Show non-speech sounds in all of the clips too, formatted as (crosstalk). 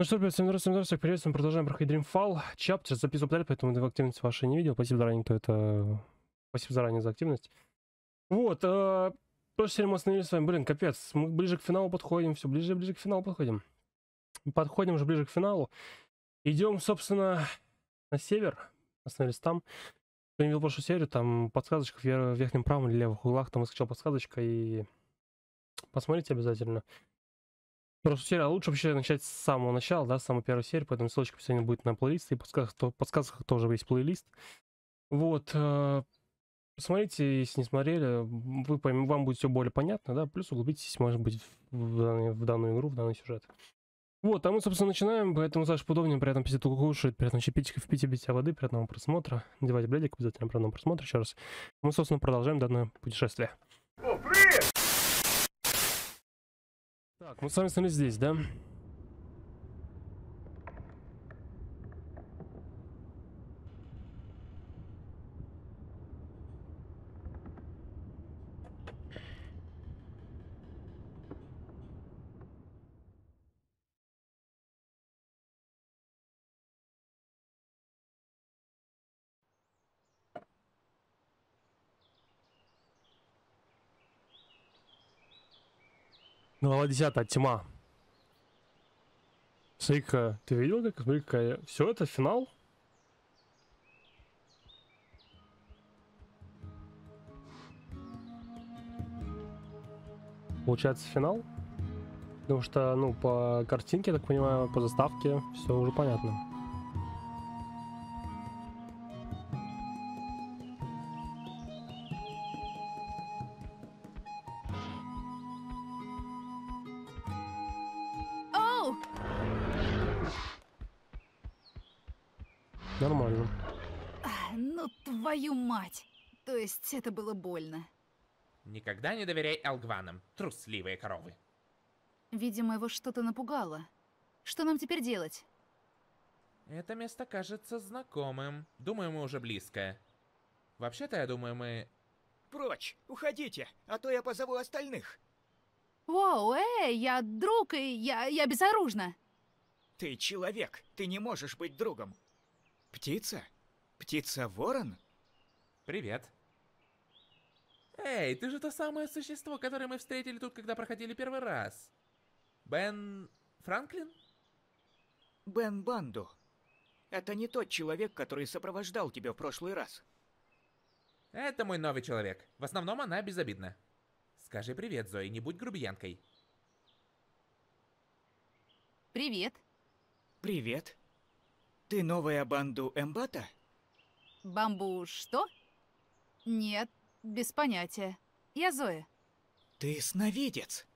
Ну что, ребят, всем здравствуйте, здравствуйте, приветствуем, продолжаем проходить Dreamfall. Чап, сейчас записываю подарок, поэтому активности вашей не видел. Спасибо заранее, кто это... Спасибо заранее за активность. Вот, э, прошлой серии мы остановились с вами, блин, капец, мы ближе к финалу подходим, все, ближе ближе к финалу подходим. Подходим уже ближе к финалу. Идем, собственно, на север, остановились там. Кто не видел прошлую серию, там подсказочка в верхнем правом или левых углах, там выскочила подсказочка, и посмотрите обязательно. Просто серия лучше вообще начать с самого начала, да, с самой первой серии, поэтому ссылочка в описании будет на плейлист, и в подсказках, то, подсказках тоже есть плейлист. Вот, э, посмотрите, если не смотрели, вы пойм, вам будет все более понятно, да, плюс углубитесь, может быть, в, данный, в данную игру, в данный сюжет. Вот, а мы, собственно, начинаем, поэтому, Саша, поудобнее, приятно пить кушать, приятно чипить, впить и воды, приятного просмотра, надевайте бледик, обязательно приятного просмотра еще раз. Мы, собственно, продолжаем данное путешествие. О, привет! Так, мы с вами остались здесь, да? Глава 10. Тьма. Смотри-ка, ты видел, как? Смотри какая... Все, это финал? Получается финал? Потому что, ну, по картинке, так понимаю, по заставке все уже понятно. Ну, твою мать. То есть это было больно. Никогда не доверяй алгванам, трусливые коровы. Видимо, его что-то напугало. Что нам теперь делать? Это место кажется знакомым. Думаю, мы уже близко. Вообще-то, я думаю, мы... Прочь! Уходите, а то я позову остальных. Воу, эй, я друг, и я, я безоружна. Ты человек, ты не можешь быть другом. Птица? Птица-ворон? Привет. Эй, ты же то самое существо, которое мы встретили тут, когда проходили первый раз. Бен... Франклин? Бен Банду. Это не тот человек, который сопровождал тебя в прошлый раз. Это мой новый человек. В основном она безобидна. Скажи привет, Зои, не будь грубиянкой. Привет. Привет. Ты новая банду Эмбата? Бамбу что? Нет, без понятия. Я Зоя. Ты сновидец?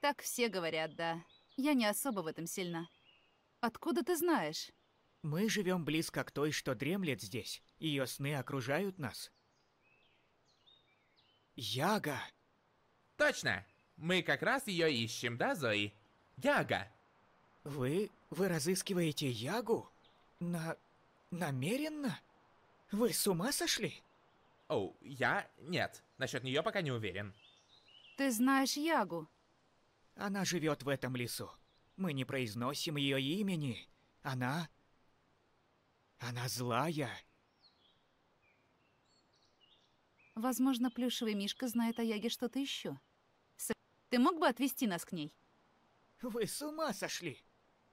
Так все говорят, да. Я не особо в этом сильна. Откуда ты знаешь? Мы живем близко к той, что дремлет здесь. Ее сны окружают нас. Яга. Точно! Мы как раз ее ищем, да, Зои? Яга. Вы... вы разыскиваете Ягу? На... намеренно? Вы с ума сошли? О, я? Нет. Насчет нее пока не уверен. Ты знаешь Ягу? Она живет в этом лесу. Мы не произносим ее имени. Она... Она злая. Возможно, плюшевый мишка знает о Яге что-то еще. Ты мог бы отвезти нас к ней? Вы с ума сошли?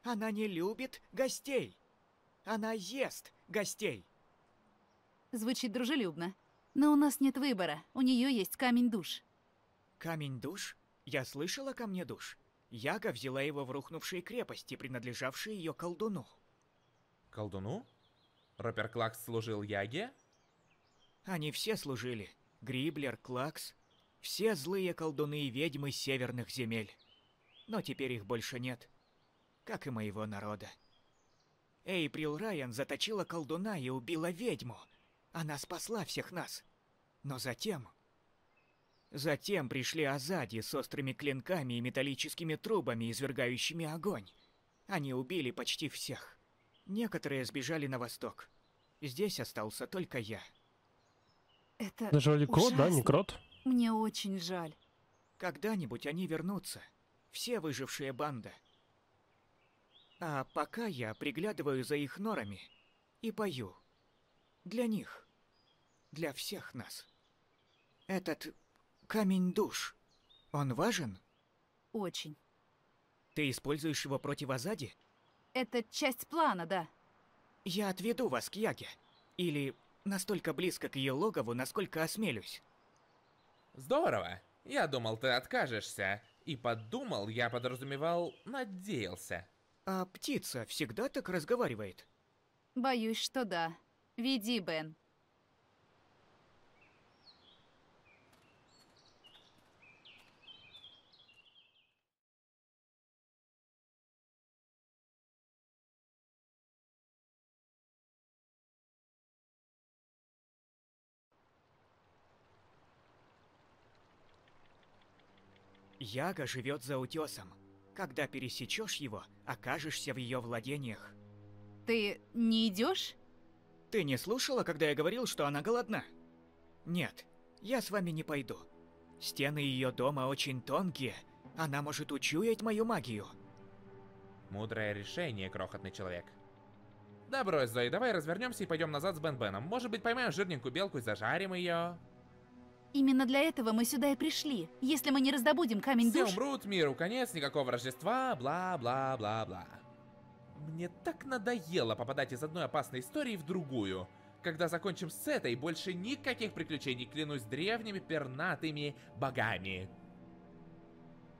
Она не любит гостей. Она ест гостей. Звучит дружелюбно. Но у нас нет выбора. У нее есть камень душ. Камень душ? Я слышала камне душ. Яга взяла его в рухнувшей крепости, принадлежавшей ее колдуну. Колдуну? Ропер Клакс служил Яге? Они все служили. Гриблер, Клакс. Все злые колдуны и ведьмы северных земель. Но теперь их больше нет. Как и моего народа. Эйприл Райан заточила колдуна и убила ведьму. Она спасла всех нас. Но затем... Затем пришли Азади с острыми клинками и металлическими трубами, извергающими огонь. Они убили почти всех. Некоторые сбежали на восток. Здесь остался только я. Это Даже вроде крот, да, не крот? Мне очень жаль. Когда-нибудь они вернутся. Все выжившие банда. А пока я приглядываю за их норами и пою. Для них. Для всех нас. Этот камень душ, он важен? Очень. Ты используешь его против Азади? Это часть плана, да. Я отведу вас к Яге. Или настолько близко к ее логову, насколько осмелюсь. Здорово. Я думал, ты откажешься. И подумал, я подразумевал, надеялся. А птица всегда так разговаривает? Боюсь, что да. Веди, Бен. Яга живет за утесом. Когда пересечешь его, окажешься в ее владениях. Ты не идешь? Ты не слушала, когда я говорил, что она голодна? Нет, я с вами не пойду. Стены ее дома очень тонкие. Она может учуять мою магию. Мудрое решение, крохотный человек. Да брось, Зои, давай развернемся и пойдем назад с Бен Беном. Может быть, поймаем жирненькую белку и зажарим ее. Именно для этого мы сюда и пришли. Если мы не раздобудем камень Все душ... умрут, миру конец, никакого Рождества, бла-бла-бла-бла. Мне так надоело попадать из одной опасной истории в другую. Когда закончим с этой, больше никаких приключений, клянусь древними пернатыми богами.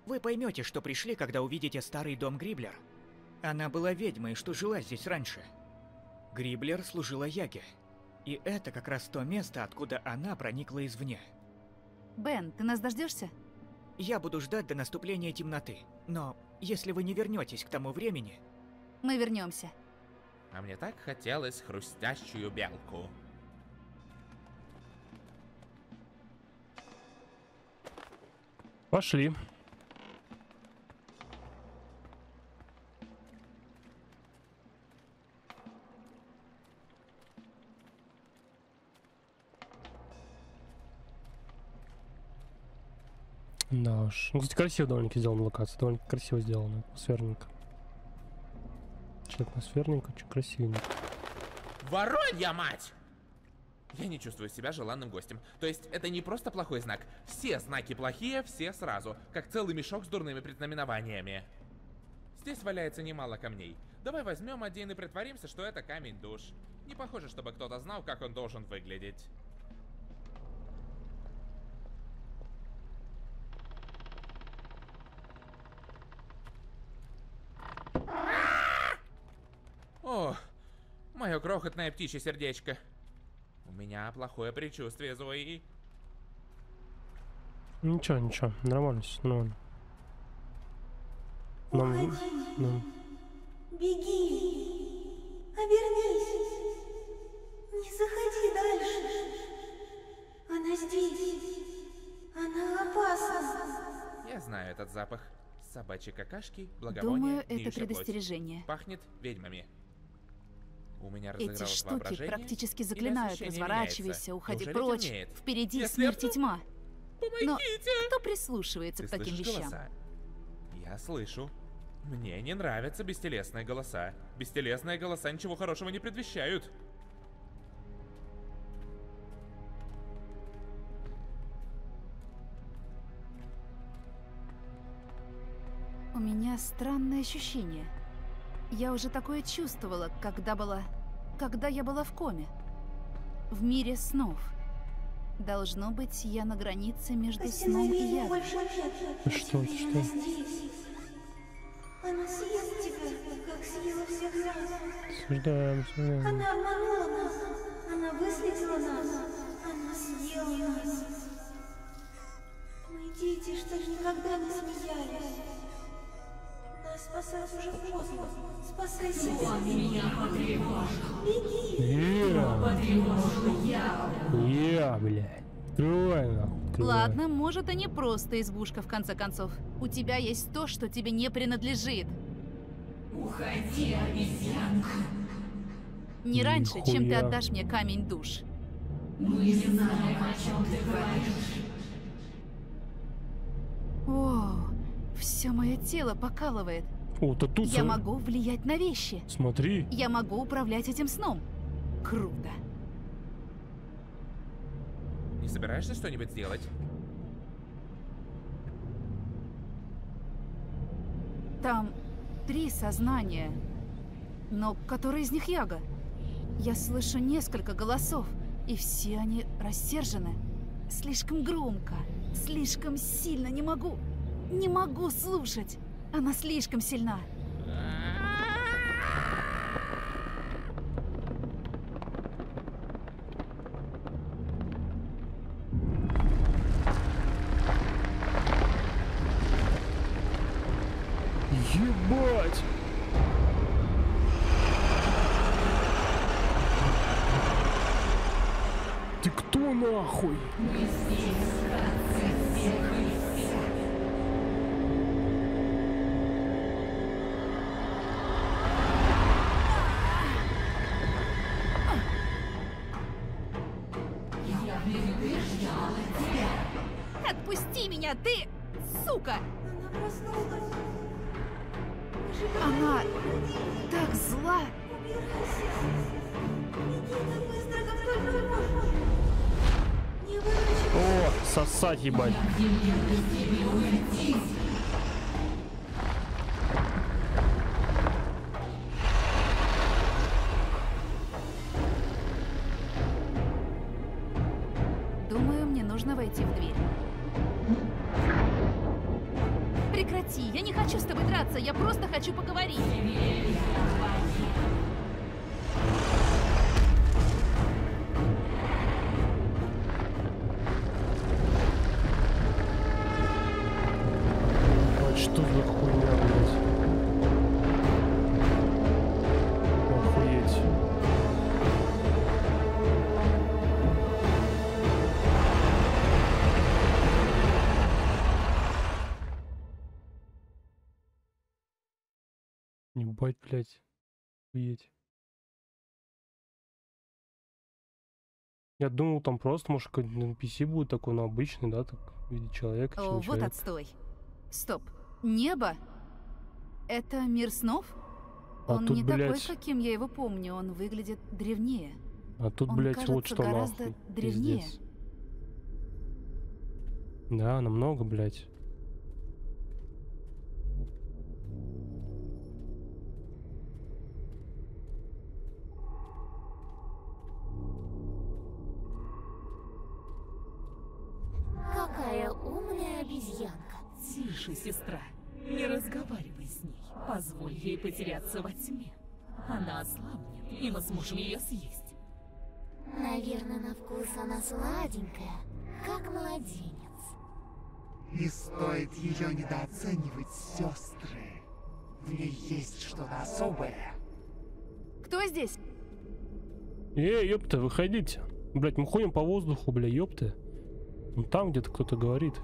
Вы поймете, что пришли, когда увидите старый дом Гриблер. Она была ведьмой, что жила здесь раньше. Гриблер служила Яге. И это как раз то место, откуда она проникла извне. Бен, ты нас дождешься? Я буду ждать до наступления темноты. Но если вы не вернетесь к тому времени, Мы вернемся. А мне так хотелось хрустящую белку. Пошли. Да уж. Ну, кстати, красиво довольно-таки сделана локация. Довольно красиво сделана. Атмосферненько. Че атмосферненько, че красивенько. Воронья мать! Я не чувствую себя желанным гостем. То есть это не просто плохой знак. Все знаки плохие, все сразу. Как целый мешок с дурными предзнаменованиями. Здесь валяется немало камней. Давай возьмем один и притворимся, что это камень душ. Не похоже, чтобы кто-то знал, как он должен выглядеть. О, мое крохотное птичье сердечко. У меня плохое предчувствие, Зои. Ничего, ничего. Нормально все, нормально. Нам- Уходи. нам- Беги. Обернись. Не заходи дальше. Она здесь. Она опасна. Я знаю этот запах. Собачьи какашки, благовония, Думаю, это гниющая плоть. предостережение. Пахнет ведьмами. У меня Эти штуки практически заклинают. Разворачивайся, уходи Неужели прочь. темнеет? Впереди Если смерть я и тьма. Но Помогите! кто прислушивается Ты к таким вещам? голоса? Я слышу. Мне не нравятся бестелесные голоса. Бестелесные голоса ничего хорошего не предвещают. У меня странное ощущение. Я уже такое чувствовала, когда была... Когда я была в коме. В мире снов. Должно быть, я на границе между сном и явью. больше что, ты Она что? Она съест тебя, как съела всех нас. Осуждаем, осуждаем. Она обманула нас. Она выследила нас. Она съела нас. Мы дети, что никогда не смеялись. Спасать уже поздно. Спасай себя. Я, я, блядь. Открывай, нахуй. Ладно, может, и не просто избушка, в конце концов. У тебя есть то, что тебе не принадлежит. Уходи, обезьянка. Не раньше, чем ты Нихуя. отдашь мне камень душ. Мы знаем, о чем ты говоришь. О, все мое тело покалывает. О, то тут... Я могу влиять на вещи. Смотри. Я могу управлять этим сном. Круто. Не собираешься что-нибудь сделать? Там три сознания. Но который из них Яга? Я слышу несколько голосов, и все они рассержены. Слишком громко, слишком сильно не могу. Не могу слушать. Она слишком сильна. Ебать! Ты кто нахуй? Отпусти Думаю, мне нужно войти в дверь. Прекрати, я не хочу с тобой драться, я просто хочу поговорить. Охуеть. Я думал, там просто, может, какой-то NPC будет такой, ну, обычный, да, так, в виде человека, О, чем вот человек. отстой. Стоп. Небо? Это мир снов? А Он тут, не такой, блядь, каким я его помню, он выглядит древнее. а тут, он блядь, кажется вот что гораздо нахуй. древнее. пиздец. Да, намного, блядь. Тише, сестра. Не разговаривай с ней. Позволь ей потеряться во тьме. Она ослабнет, и мы сможем ее съесть. Наверное, на вкус она сладенькая, как младенец. Не стоит ее недооценивать, сестры. В ней есть что-то особое. Кто здесь? Эй, ёпта, выходите. Блять, мы ходим по воздуху, бля, ёпта. Ну там где-то кто-то говорит.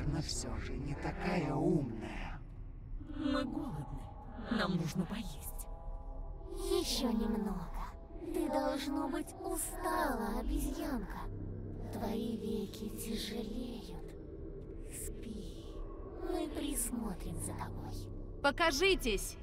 Наверное, все же не такая умная. Мы голодны. Нам нужно поесть. Еще немного. Ты должно быть устала, обезьянка. Твои веки тяжелеют. Спи. Мы присмотрим за тобой. Покажитесь!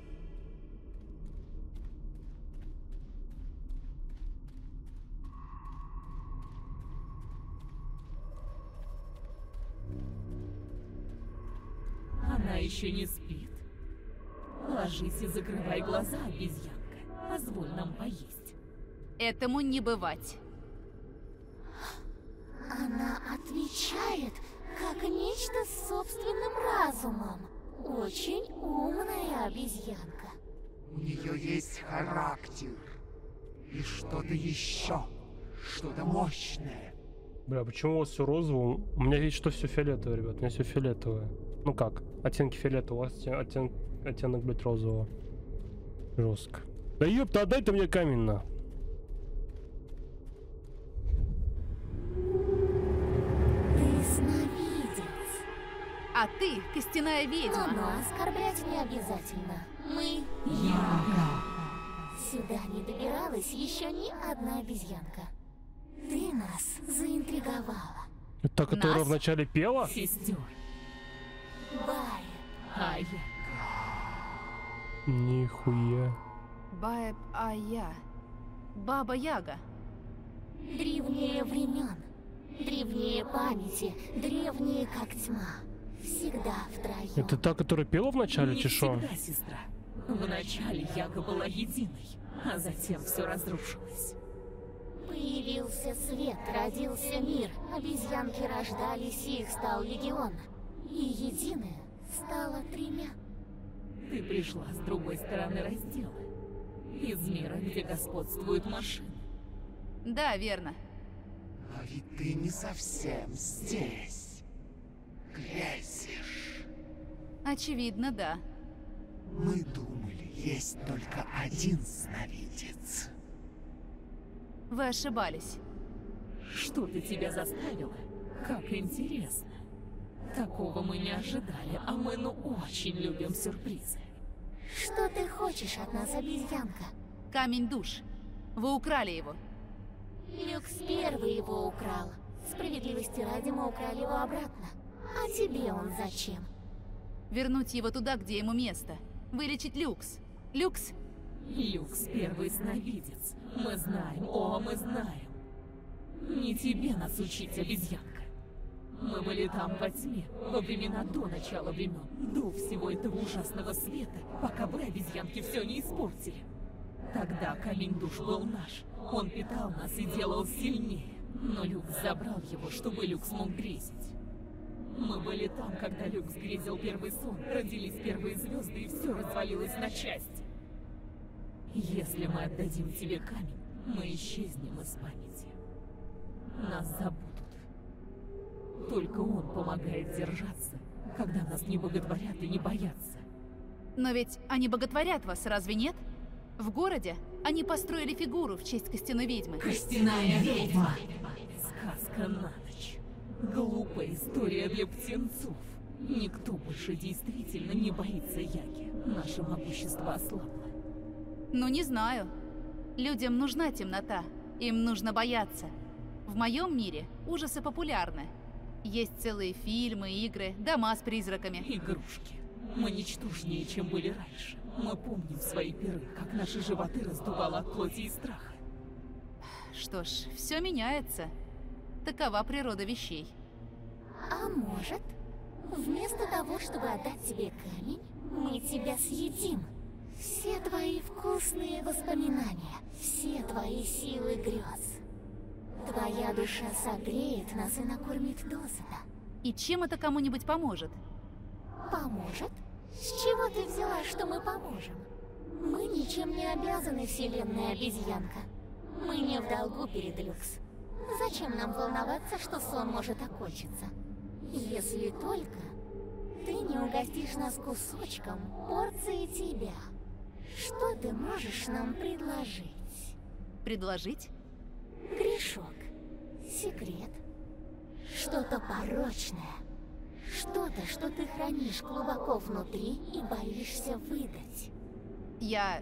Она еще не спит. Ложись и закрывай глаза, обезьянка. Позволь нам поесть. Этому не бывать. Она отвечает, как нечто с собственным разумом. Очень умная обезьянка. У нее есть характер. И что-то еще. Что-то мощное. Бля, почему у вас все розовое? У меня ведь что все фиолетовое, ребят. У меня все фиолетовое. Ну как? Оттенки фиолетового, у вас оттен- оттен- оттенок, блядь, розового. Жестко. Да ёпта, отдай ты мне камень на. Ты сновидец. А ты костяная ведьма. Но оскорблять не обязательно. Мы... Сюда не добиралась еще ни одна обезьянка. Ты нас заинтриговала. Это та, которая Нас? вначале пела? Сестер, а я Нихуя. Баэб Ая. Баба Яга. древнее времен, древнее памяти, древнее как тьма. Всегда втроем. Это та, которая пела вначале, не чи шо? всегда, сестра. Вначале Яга была единой, а затем все разрушилось. Появился свет, родился мир, обезьянки рождались, и их стал легион. И единое стало тремя. Ты пришла с другой стороны раздела. Из мира, где господствуют машины. Да, верно. Но ведь ты не совсем здесь. Грязишь. Очевидно, да. Мы думали, есть только один сновидец. Вы ошибались. Что-то тебя заставило? Как интересно. Такого мы не ожидали, а мы ну очень любим сюрпризы. Что ты хочешь от нас, обезьянка? Камень душ. Вы украли его. Люкс первый его украл. Справедливости ради мы украли его обратно. А тебе он зачем? Вернуть его туда, где ему место. Вылечить Люкс. Люкс, Люкс первый сновидец. Мы знаем, о, мы знаем. Не тебе нас учить, обезьянка. Мы были там во тьме, во времена до начала времен, до всего этого ужасного света, пока вы, обезьянки, все не испортили. Тогда камень душ был наш. Он питал нас и делал сильнее. Но Люкс забрал его, чтобы Люкс мог грезить. Мы были там, когда Люкс грезил первый сон, родились первые звезды, и все развалилось на части. Если мы отдадим тебе камень, мы исчезнем из памяти. Нас забудут. Только он помогает держаться, когда нас не боготворят и не боятся. но ведь они боготворят вас, разве нет? В городе они построили фигуру в честь костяной ведьмы. Костяная ведьма! Сказка на ночь. Глупая история для птенцов. Никто больше действительно не боится Яги. Наше могущество ослабло. Ну, не знаю. Людям нужна темнота. Им нужно бояться. В моем мире ужасы популярны. Есть целые фильмы, игры, дома с призраками. Игрушки. Мы ничтожнее, чем были раньше. Мы помним свои пиры, как наши животы раздувало от плоти и страха. Что ж, все меняется. Такова природа вещей. А может, вместо того, чтобы отдать тебе камень, мы тебя съедим? Все твои вкусные воспоминания, все твои силы грез. Твоя душа согреет нас и накормит досыта. И чем это кому-нибудь поможет? Поможет? С чего ты взяла, что мы поможем? Мы ничем не обязаны, вселенная обезьянка. Мы не в долгу перед Люкс. Зачем нам волноваться, что сон может окончиться? Если только ты не угостишь нас кусочком порции тебя. Что ты можешь нам предложить? Предложить? Грешок. Секрет. Что-то порочное. Что-то, что ты хранишь глубоко внутри и боишься выдать. Я...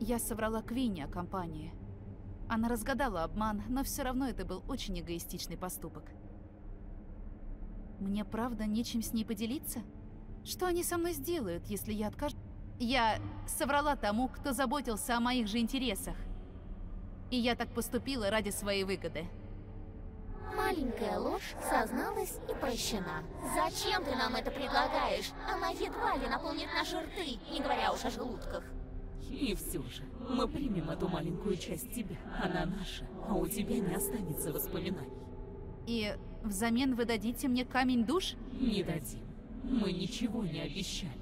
Я соврала Квинни о компании. Она разгадала обман, но все равно это был очень эгоистичный поступок. Мне правда нечем с ней поделиться? Что они со мной сделают, если я откажу? Я соврала тому, кто заботился о моих же интересах. И я так поступила ради своей выгоды. Маленькая ложь созналась и прощена. Зачем ты нам это предлагаешь? Она едва ли наполнит наши рты, не говоря уж о желудках. И все же, мы примем эту маленькую часть тебя. Она наша, а у тебя не останется воспоминаний. И взамен вы дадите мне камень душ? Не дадим. Мы ничего не обещали.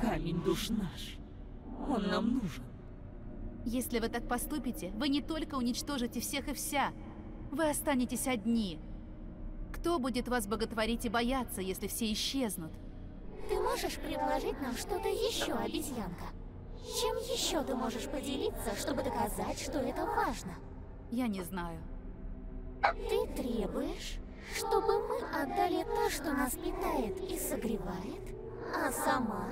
Камень душ наш. Он нам нужен. Если вы так поступите, вы не только уничтожите всех и вся, вы останетесь одни. Кто будет вас боготворить и бояться, если все исчезнут? Ты можешь предложить нам что-то еще, обезьянка? Чем еще ты можешь поделиться, чтобы доказать, что это важно? Я не знаю. Ты требуешь, чтобы мы отдали то, что нас питает и согревает, а сама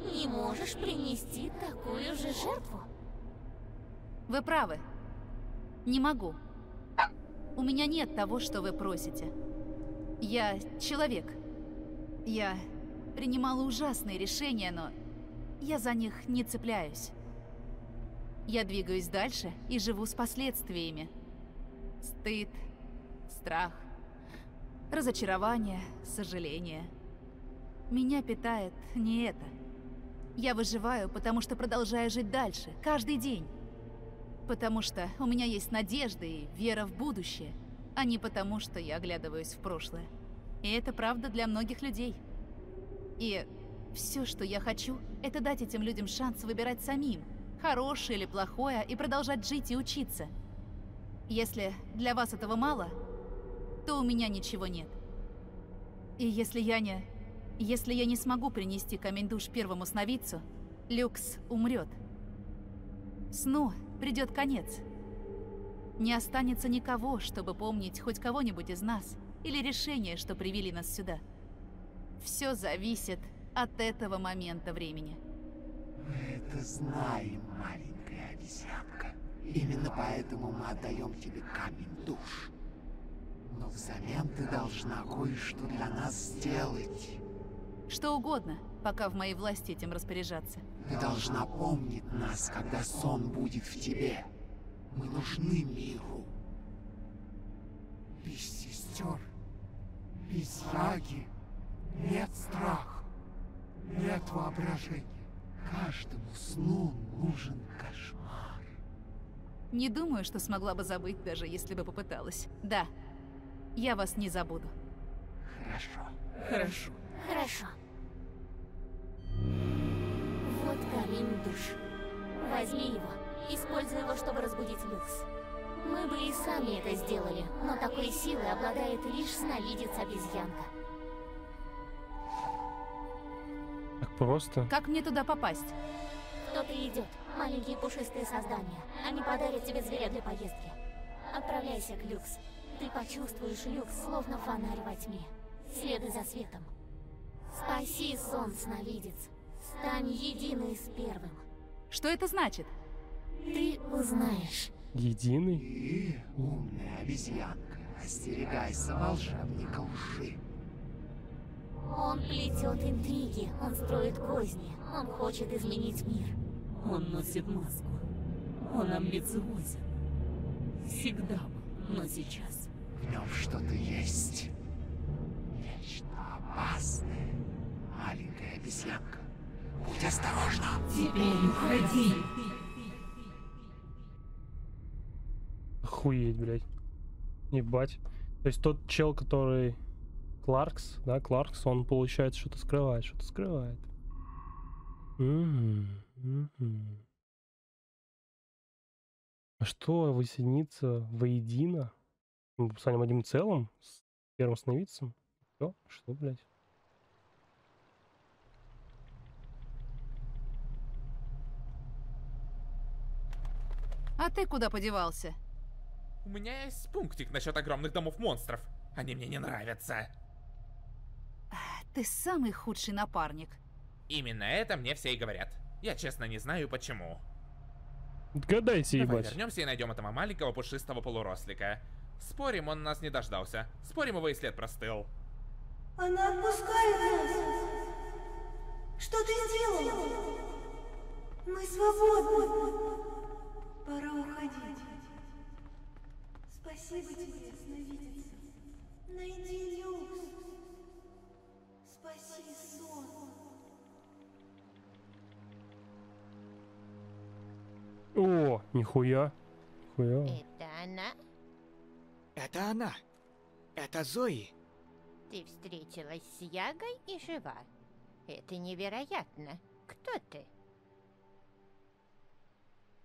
не можешь принести такую же жертву? Вы правы. Не могу. У меня нет того, что вы просите. Я человек. Я принимала ужасные решения, но я за них не цепляюсь. Я двигаюсь дальше и живу с последствиями. Стыд, страх, разочарование, сожаление. Меня питает не это. Я выживаю, потому что продолжаю жить дальше, каждый день. Потому что у меня есть надежда и вера в будущее, а не потому, что я оглядываюсь в прошлое. И это правда для многих людей. И все, что я хочу, это дать этим людям шанс выбирать самим, хорошее или плохое, и продолжать жить и учиться. Если для вас этого мало, то у меня ничего нет. И если я не... Если я не смогу принести камень душ первому сновидцу, Люкс умрет. Сну придет конец. Не останется никого, чтобы помнить хоть кого-нибудь из нас, или решение, что привели нас сюда. Все зависит от этого момента времени. Мы это знаем, маленькая обезьянка. Именно поэтому мы отдаем тебе камень душ. Но взамен ты должна кое-что для нас сделать. Что угодно, пока в моей власти этим распоряжаться. Ты должна помнить нас, когда сон будет в тебе. Мы нужны миру. Без сестер, без яги нет страха, нет воображения. Каждому сну нужен кошмар. Не думаю, что смогла бы забыть, даже если бы попыталась. Да, я вас не забуду. Хорошо. Хорошо. Хорошо. Вот камень душ. Возьми его. Используй его, чтобы разбудить Люкс. Мы бы и сами это сделали, но такой силой обладает лишь сновидец-обезьянка. Так просто. Как мне туда попасть? Кто-то идет. Маленькие пушистые создания. Они подарят тебе зверя для поездки. Отправляйся к Люкс. Ты почувствуешь Люкс, словно фонарь во тьме. Следуй за светом. Спаси сон, сновидец. Стань единой с первым. Что это значит? Ты узнаешь. Единый? Ты, умная обезьянка, остерегайся волшебника лжи. Он плетет интриги, он строит козни, он хочет изменить мир. Он носит маску. Он амбициозен. Всегда был, но сейчас. В нем что-то есть. Нечто опасное. Маленькая обезьянка. Будь осторожна. Теперь уходи. Охуеть, блядь. Ебать. То есть тот чел, который... Кларкс, да, Кларкс, он, получается, что-то скрывает, что-то скрывает. Мгм, мгм. А что воссоединиться воедино? Мы станем одним целым с первым сновидцем? Что? Что, блядь? Ты куда подевался? У меня есть пунктик насчет огромных домов монстров. Они мне не нравятся. Ты самый худший напарник. Именно это мне все и говорят. Я честно не знаю почему. Гадайте, Давай ебать. вернемся и найдем этого маленького пушистого полурослика. Спорим, он нас не дождался. Спорим, его и след простыл. Она отпускает нас. Что ты сделала? Мы свободны. Пора уходить. Спасибо тебе, сновидица. Найди люкс. Спаси сон. О, нихуя. Нихуя. Это она? Это она. Это Зои. Ты встретилась с Ягой и жива. Это невероятно. Кто ты?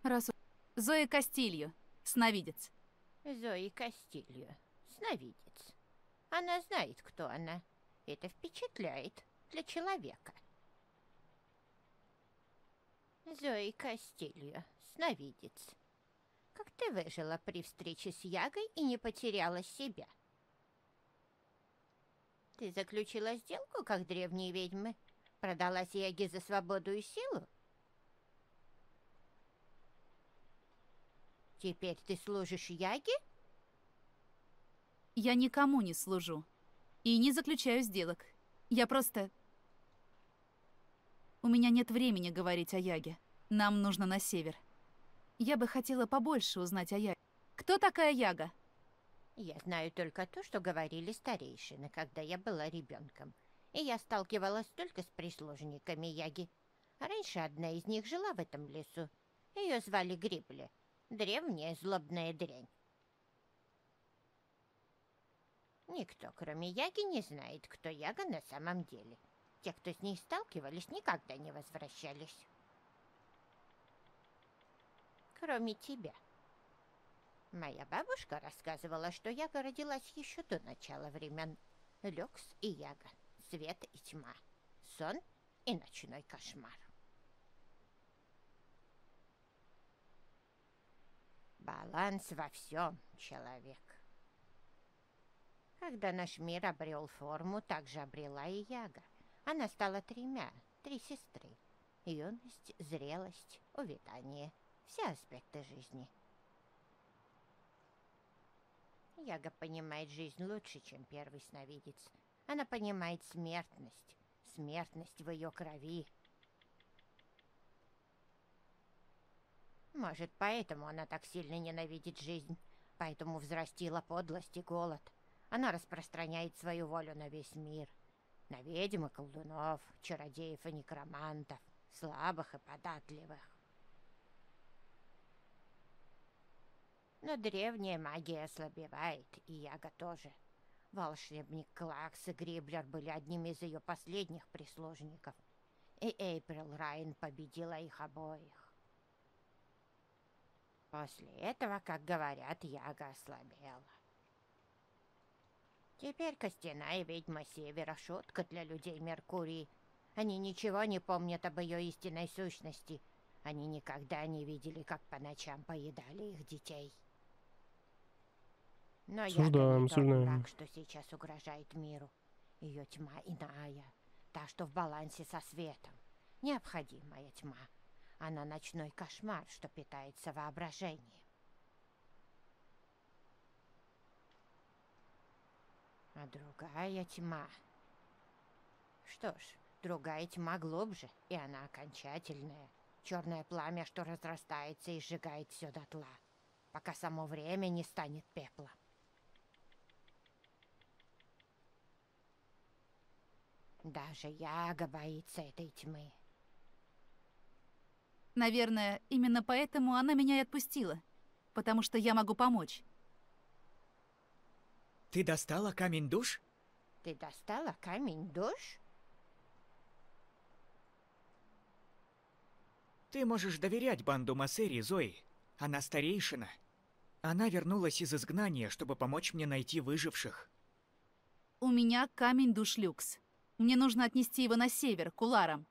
Раз... Зоя Кастилью, сновидец. Зои Кастильо. Сновидец. Она знает, кто она. Это впечатляет для человека. Зои Кастильо. Сновидец. Как ты выжила при встрече с Ягой и не потеряла себя? Ты заключила сделку, как древние ведьмы? Продалась Яге за свободу и силу? Теперь ты служишь Яге? Я никому не служу. И не заключаю сделок. Я просто... У меня нет времени говорить о Яге. Нам нужно на север. Я бы хотела побольше узнать о Яге. Кто такая Яга? Я знаю только то, что говорили старейшины, когда я была ребенком. И я сталкивалась только с прислужниками Яги. Раньше одна из них жила в этом лесу. Ее звали Грибли. Древняя злобная дрянь. Никто, кроме Яги, не знает, кто Яга на самом деле. Те, кто с ней сталкивались, никогда не возвращались. Кроме тебя. Моя бабушка рассказывала, что Яга родилась еще до начала времен. Люкс и Яга, свет и тьма, сон и ночной кошмар. Баланс во всем, человек. Когда наш мир обрел форму, так же обрела и Яга. Она стала тремя, три сестры. Юность, зрелость, увядание. Все аспекты жизни. Яга понимает жизнь лучше, чем первый сновидец. Она понимает смертность. Смертность в ее крови. Может, поэтому она так сильно ненавидит жизнь. Поэтому взрастила подлость и голод. Она распространяет свою волю на весь мир. На ведьм и колдунов, чародеев и некромантов, слабых и податливых. Но древняя магия ослабевает, и Яга тоже. Волшебник Клакс и Гриблер были одними из ее последних прислужников. И Эйприл Райн победила их обоих. После этого, как говорят, Яга ослабела. Теперь костяная ведьма Севера — шутка для людей Меркурии. Они ничего не помнят об ее истинной сущности. Они никогда не видели, как по ночам поедали их детей. Но Осуждаем, я осуждаем. враг, что сейчас угрожает миру. Ее тьма иная, та, что в балансе со светом. Необходимая тьма. Она ночной кошмар, что питается воображением. А другая тьма... Что ж, другая тьма глубже, и она окончательная. Черное пламя, что разрастается и сжигает все дотла, пока само время не станет пеплом. Даже Яга боится этой тьмы. Наверное, именно поэтому она меня и отпустила. Потому что я могу помочь. Ты достала камень душ? Ты достала камень душ? Ты можешь доверять банду Массери, Зои. Она старейшина. Она вернулась из изгнания, чтобы помочь мне найти выживших. У меня камень душ люкс. Мне нужно отнести его на север, к Уларам.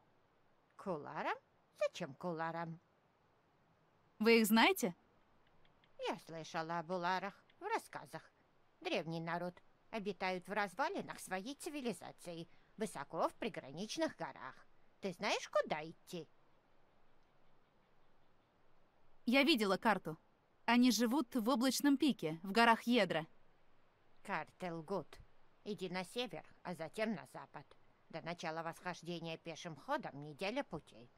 Куларам? Зачем куларам? Вы их знаете? Я слышала об уларах в рассказах. Древний народ обитают в развалинах своей цивилизации, высоко в приграничных горах. Ты знаешь, куда идти? Я видела карту. Они живут в облачном пике, в горах Едра. Карты лгут. Иди на север, а затем на запад. До начала восхождения пешим ходом неделя путей.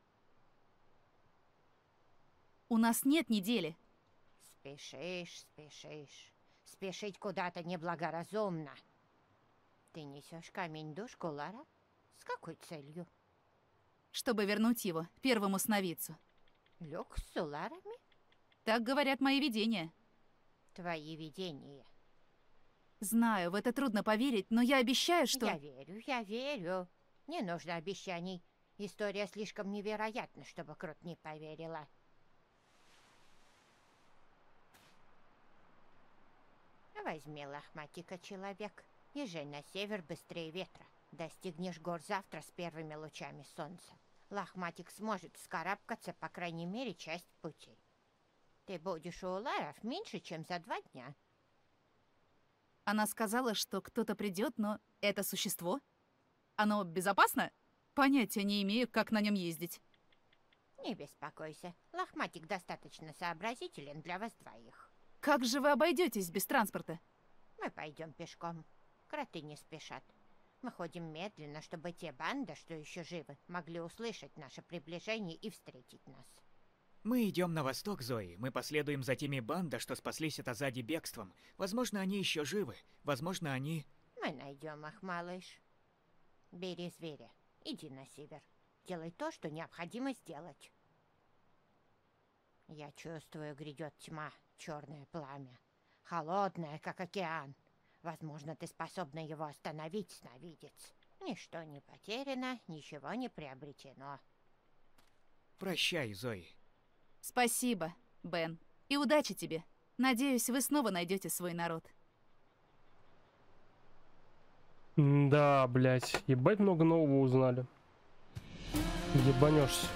У нас нет недели. Спешишь, спешишь. Спешить куда-то неблагоразумно. Ты несешь камень душ Кулара? С какой целью? Чтобы вернуть его первому сновидцу. Люк с уларами? Так говорят мои видения. Твои видения. Знаю, в это трудно поверить, но я обещаю, что... Я верю, я верю. Не нужно обещаний. История слишком невероятна, чтобы Крут не поверила. Возьми лохматика, человек. Езжай на север быстрее ветра. Достигнешь гор завтра с первыми лучами солнца. Лохматик сможет вскарабкаться, по крайней мере, часть пути. Ты будешь у Уларов меньше, чем за два дня. Она сказала, что кто-то придет, но это существо? Оно безопасно? Понятия не имею, как на нем ездить. Не беспокойся, лохматик достаточно сообразителен для вас двоих. Как же вы обойдетесь без транспорта? Мы пойдем пешком. Кроты не спешат. Мы ходим медленно, чтобы те банды, что еще живы, могли услышать наше приближение и встретить нас. Мы идем на восток, Зои. Мы последуем за теми банда, что спаслись от Азади бегством. Возможно, они еще живы. Возможно, они... Мы найдем их, малыш. Бери зверя. Иди на север. Делай то, что необходимо сделать. Я чувствую, грядет тьма, черное пламя. Холодное, как океан. Возможно, ты способна его остановить, сновидец. Ничто не потеряно, ничего не приобретено. Прощай, Зои. Спасибо, Бен. И удачи тебе. Надеюсь, вы снова найдете свой народ. Да, блядь, ебать много нового узнали. Ебанешься.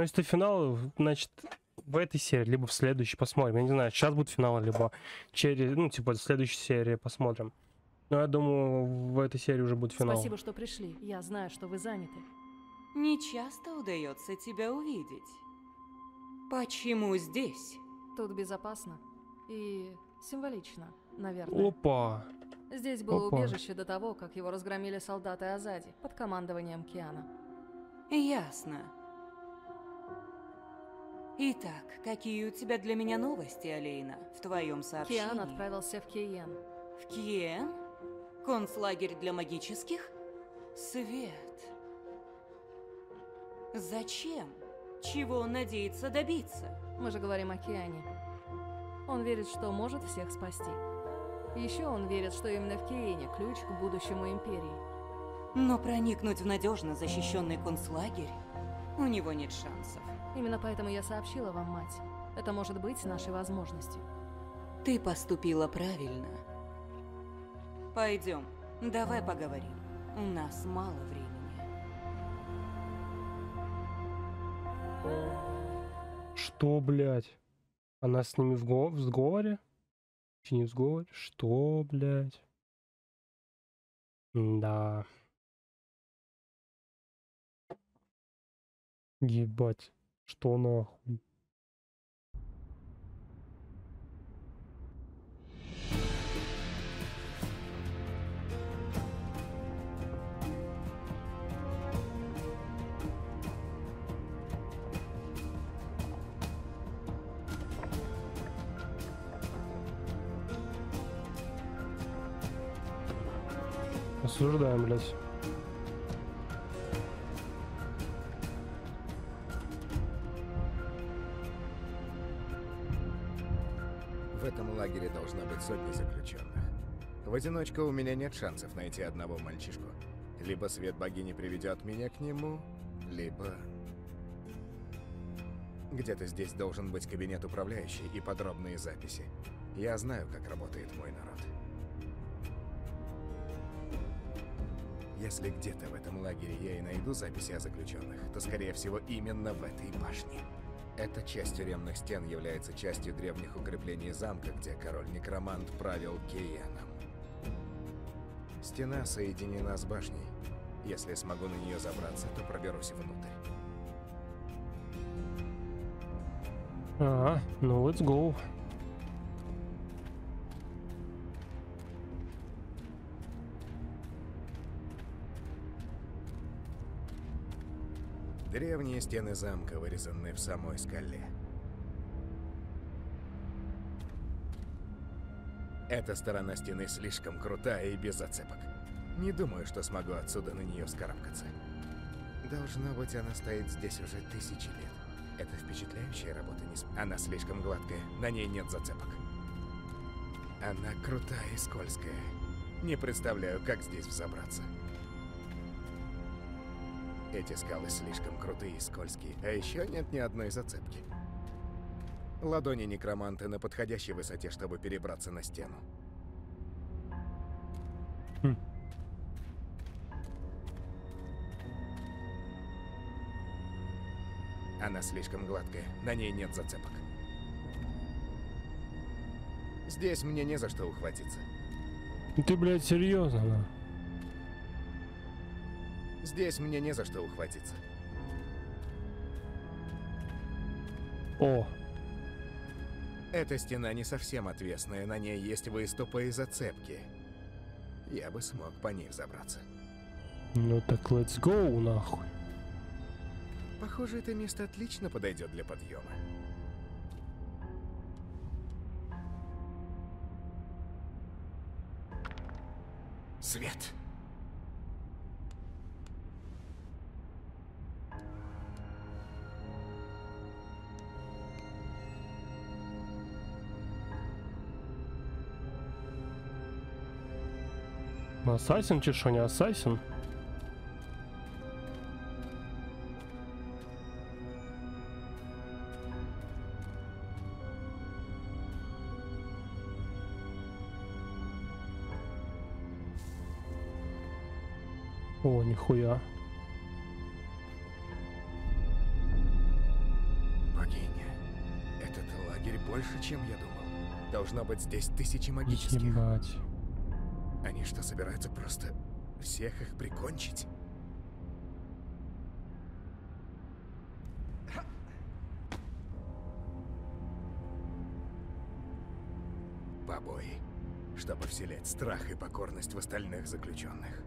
Ну, если финал, значит, в этой серии, либо в следующей посмотрим. Я не знаю, сейчас будет финал, либо через, ну, типа, следующей серии посмотрим. Но я думаю, в этой серии уже будет финал. Спасибо, что пришли. Я знаю, что вы заняты. Не часто удается тебя увидеть. Почему здесь? Тут безопасно. И символично, наверное. Опа! Здесь было Опа. убежище до того, как его разгромили солдаты Азади под командованием Киана. Ясно. Итак, какие у тебя для меня новости, Алейна, в твоем сообщении? Киан отправился в Кейен. В Киен? Концлагерь для магических? Свет. Зачем? Чего он надеется добиться? Мы же говорим о Киане. Он верит, что может всех спасти. Еще он верит, что именно в Киене ключ к будущему Империи. Но проникнуть в надежно защищенный концлагерь у него нет шансов. Именно поэтому я сообщила вам, мать. Это может быть нашей возможностью. Ты поступила правильно. Пойдем, давай поговорим. У нас мало времени. Что, блядь? Она с ними в, го- в сговоре? Чи не в сговоре? Что, блядь? Да. Ебать. Что нахуй? Осуждаем, блядь. Быть сотни заключенных. В одиночку у меня нет шансов найти одного мальчишку. Либо свет богини приведет меня к нему, либо... Где-то здесь должен быть кабинет управляющий и подробные записи. Я знаю, как работает мой народ. Если где-то в этом лагере я и найду записи о заключенных, то, скорее всего, именно в этой башне. Эта часть тюремных стен является частью древних укреплений замка, где король-некромант правил Кейеном. Стена соединена с башней. Если смогу на нее забраться, то проберусь внутрь. Ага, ну let's go. Древние стены замка вырезаны в самой скале. Эта сторона стены слишком крутая и без зацепок. Не думаю, что смогу отсюда на нее вскарабкаться. Должно быть, она стоит здесь уже тысячи лет. Это впечатляющая работа, не с- Она слишком гладкая, на ней нет зацепок. Она крутая и скользкая. Не представляю, как здесь взобраться. Эти скалы слишком крутые и скользкие, а еще нет ни одной зацепки. Ладони некроманта на подходящей высоте, чтобы перебраться на стену. Она слишком гладкая, на ней нет зацепок. Здесь мне не за что ухватиться. Ты, блядь, серьезно? Здесь мне не за что ухватиться. О, Эта стена не совсем отвесная, на ней есть выступы и зацепки. Я бы смог по ней взобраться. ну так let's go, нахуй. Похоже, это место отлично подойдет для подъема. Свет! Ассасин чи що, не ассасин? О, нихуя. Богиня, этот лагерь больше, чем я думал. Должно быть здесь тысячи магических. Ебать. Они что, собираются просто всех их прикончить? Побои, чтобы вселять страх и покорность в остальных заключенных.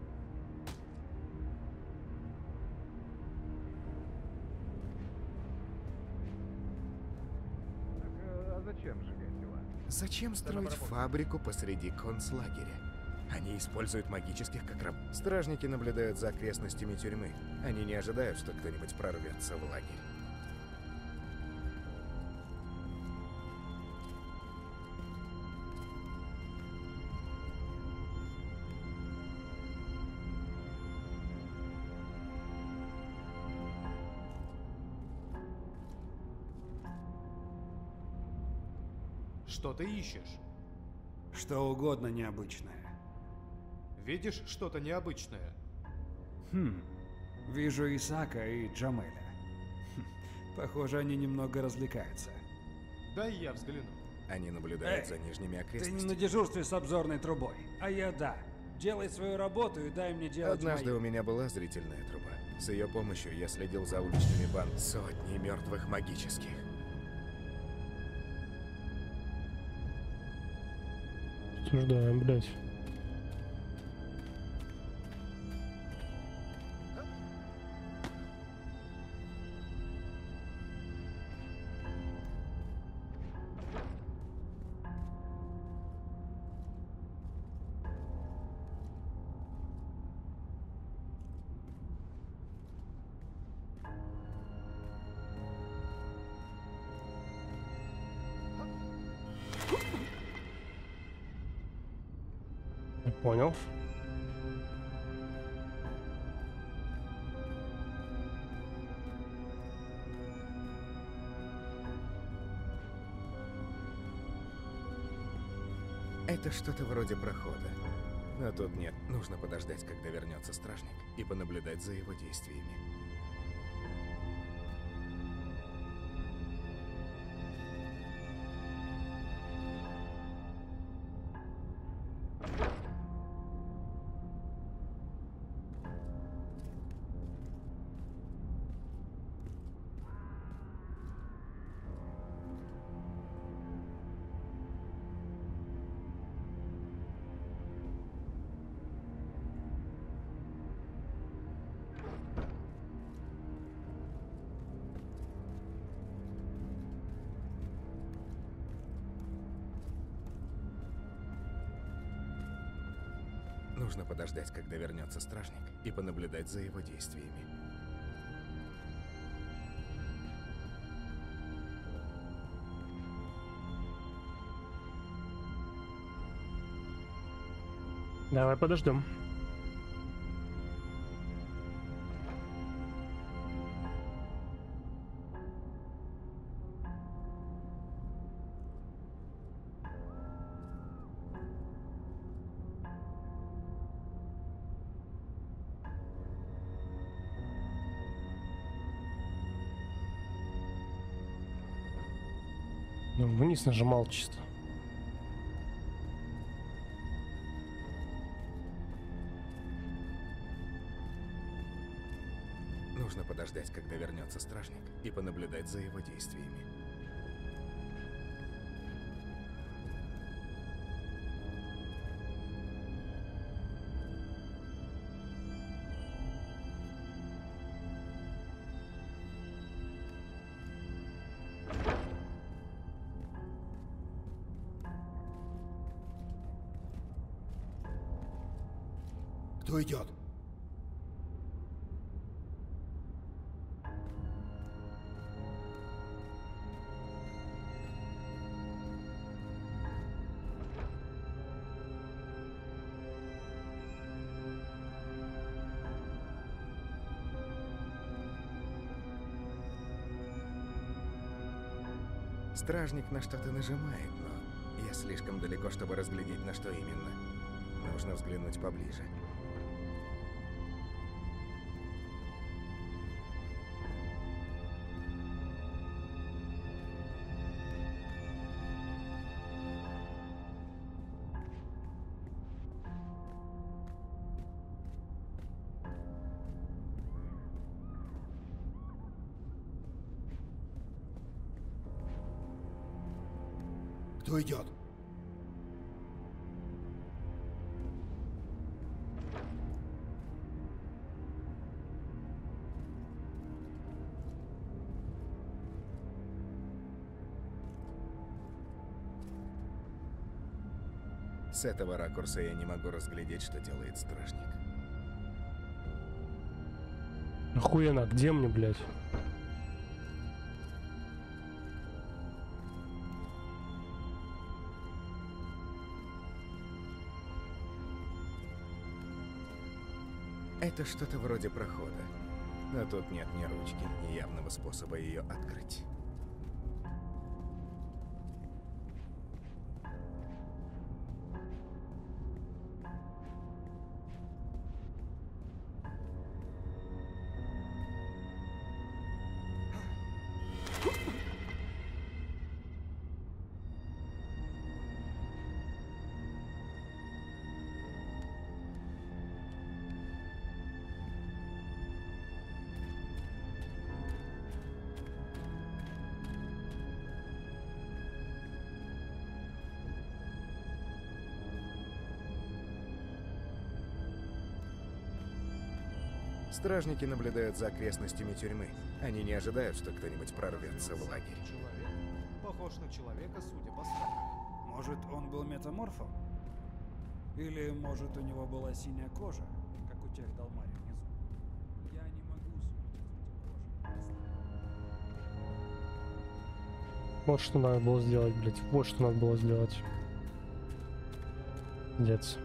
А зачем сжигать тела? Зачем строить фабрику посреди концлагеря? Они используют магических как раб. Стражники наблюдают за окрестностями тюрьмы. Они не ожидают, что кто-нибудь прорвется в лагерь. Что ты ищешь? Что угодно необычное. Видишь что-то необычное? Хм, вижу Исака и Джамеля. Хм, Похоже, они немного развлекаются. Дай я взгляну. Они наблюдают Эй, за нижними Ты не окрестностями. на дежурстве с обзорной трубой, а я да. Делай свою работу и дай мне делать Однажды мою. у меня была зрительная труба. С ее помощью я следил за уличными банд сотни мертвых магических. Обсуждаем, блядь. Понял. Это что-то вроде прохода. Но тут нет. Нужно подождать, когда вернется стражник, и понаблюдать за его действиями. Подождать, когда вернется стражник, и понаблюдать за его действиями. Давай подождем. Вниз нажимал чисто. Нужно подождать, когда вернется стражник, и понаблюдать за его действиями. Кто идет? Стражник на что-то нажимает, но я слишком далеко, чтобы разглядеть, на что именно. Нужно взглянуть поближе. С этого ракурса я не могу разглядеть, что делает стражник. Охуенно, где мне, блядь? Это что-то вроде прохода. Но тут нет ни ручки, ни явного способа ее открыть. Стражники наблюдают за окрестностями тюрьмы. Они не ожидают, что кто-нибудь прорвется в лагерь. Человек. Похож на человека, судя по стати. Может, он был метаморфом? Или, может, у него была синяя кожа, как у тех Далмари внизу? Я не могу судить Вот что надо было сделать, блядь. Вот что надо было сделать. Дец.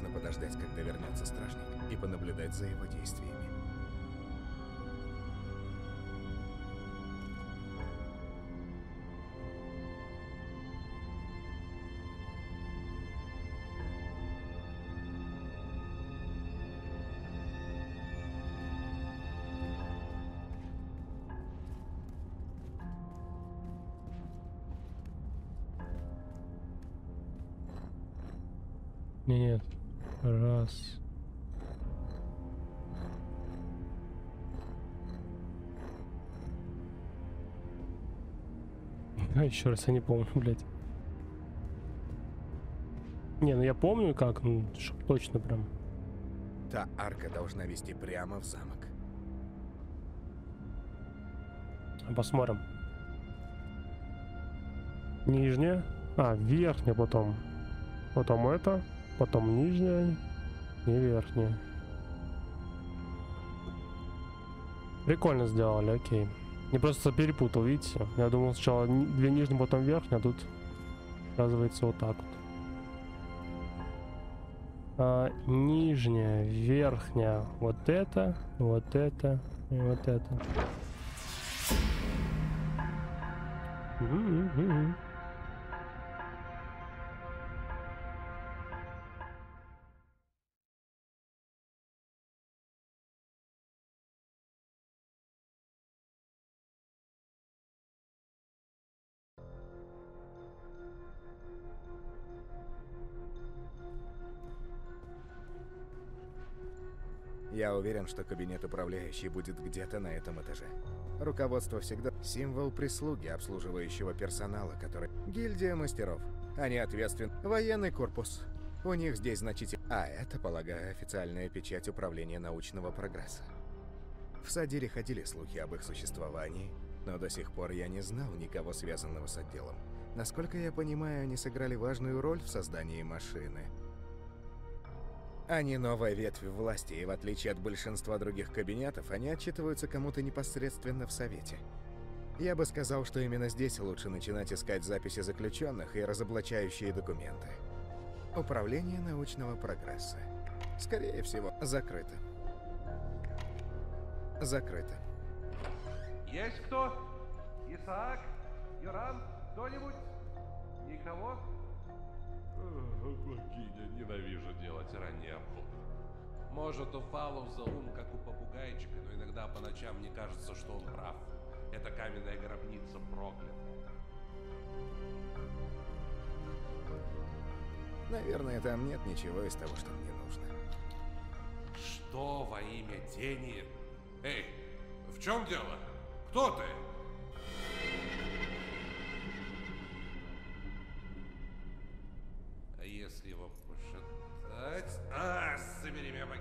Нужно подождать, когда вернется стражник, и понаблюдать за его действиями. Еще раз, я не помню, (laughs) блядь. Не, ну я помню как, ну, чтоб точно прям. Та арка должна вести прямо в замок. Посмотрим. Нижняя. А, верхняя потом. Потом это. Потом нижняя и верхняя. Прикольно сделали, окей. Не просто перепутал, видите? Я думал сначала две нижние, потом верхняя, а тут оказывается вот так вот. А, нижняя, верхняя, вот это, вот это и вот это. М-м-м. Что кабинет управляющий будет где-то на этом этаже. Руководство всегда символ прислуги, обслуживающего персонала, который... Гильдия мастеров. Они ответственны. Военный корпус. У них здесь значительно... А это, полагаю, официальная печать управления научного прогресса. В Садире ходили слухи об их существовании, но до сих пор я не знал никого связанного с отделом. Насколько я понимаю, они сыграли важную роль в создании машины. Они новая ветвь власти, и в отличие от большинства других кабинетов, они отчитываются кому-то непосредственно в Совете. Я бы сказал, что именно здесь лучше начинать искать записи заключенных и разоблачающие документы. Управление научного прогресса. Скорее всего, закрыто. Закрыто. Есть кто? Исаак? Юран? Кто-нибудь? Никого? Богиня, ненавижу делать ранний обход. Может, у Фалуза ум, как у попугайчика, но иногда по ночам мне кажется, что он прав. Эта каменная гробница проклята. Наверное, там нет ничего из того, что мне нужно. Что во имя тени? Эй, в чем дело? Кто ты?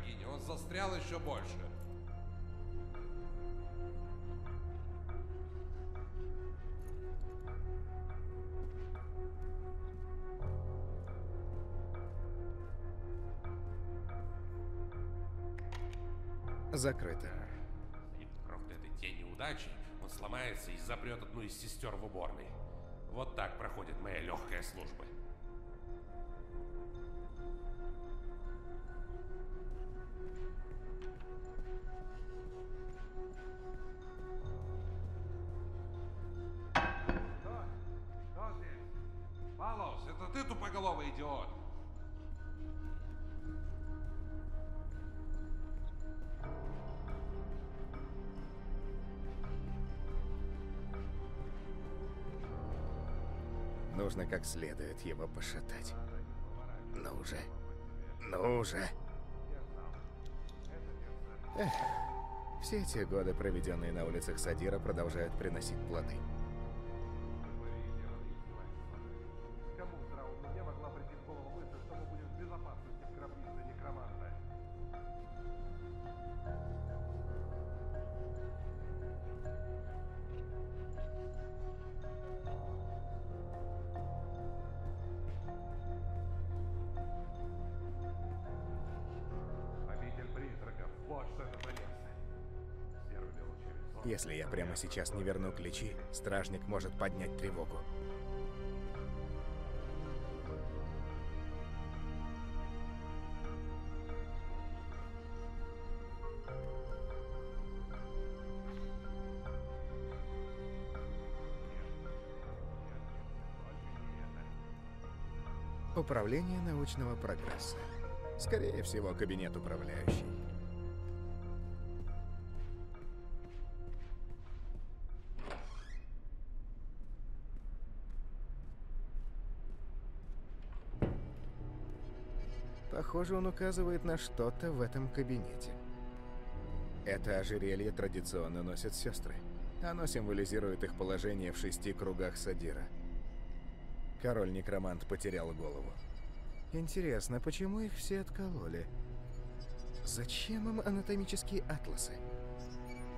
Богиня, он застрял еще больше. Закрыто. И проклятой тени удачи он сломается и запрет одну из сестер в уборной. Вот так проходит моя легкая служба. Нужно как следует его пошатать. Ну уже. Ну уже. Все эти годы, проведенные на улицах Садира, продолжают приносить плоды. Сейчас не верну ключи, стражник может поднять тревогу. Управление научного прогресса. Скорее всего, кабинет управляющий. Похоже, он указывает на что-то в этом кабинете. Это ожерелье традиционно носят сестры. Оно символизирует их положение в шести кругах Садира. Король-некромант потерял голову. Интересно, почему их все откололи? Зачем им анатомические атласы?